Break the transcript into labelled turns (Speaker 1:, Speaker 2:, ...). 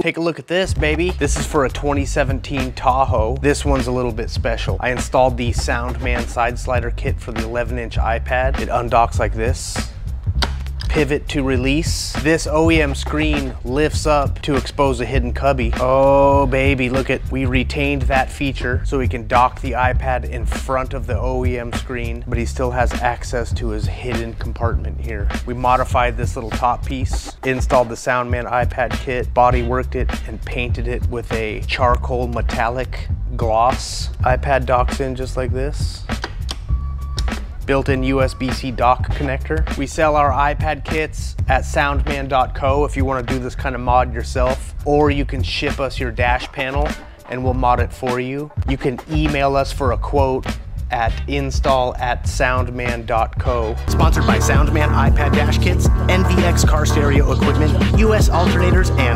Speaker 1: Take a look at this, baby. This is for a 2017 Tahoe. This one's a little bit special. I installed the Soundman side slider kit for the 11 inch iPad. It undocks like this pivot to release. This OEM screen lifts up to expose a hidden cubby. Oh baby, look at, we retained that feature so we can dock the iPad in front of the OEM screen, but he still has access to his hidden compartment here. We modified this little top piece, installed the Soundman iPad kit, body worked it, and painted it with a charcoal metallic gloss. iPad docks in just like this built-in USB-C dock connector. We sell our iPad kits at soundman.co if you want to do this kind of mod yourself, or you can ship us your dash panel and we'll mod it for you. You can email us for a quote at install at soundman.co.
Speaker 2: Sponsored by Soundman iPad Dash Kits, NVX car stereo equipment, US alternators, and